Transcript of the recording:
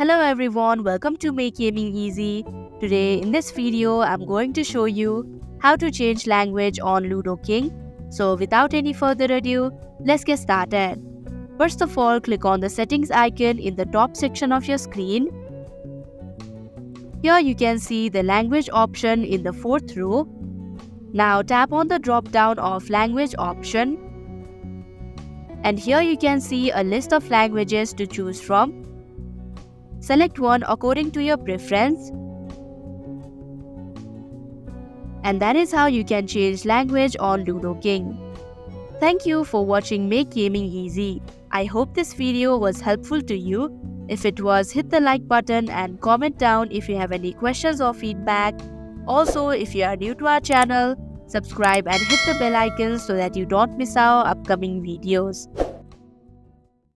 Hello everyone, welcome to Make Gaming Easy. Today in this video, I'm going to show you how to change language on Ludo King. So without any further ado, let's get started. First of all, click on the settings icon in the top section of your screen. Here you can see the language option in the fourth row. Now tap on the drop down of language option. And here you can see a list of languages to choose from. Select one according to your preference. And that is how you can change language on Ludo King. Thank you for watching Make Gaming Easy. I hope this video was helpful to you. If it was, hit the like button and comment down if you have any questions or feedback. Also, if you are new to our channel, subscribe and hit the bell icon so that you don't miss our upcoming videos.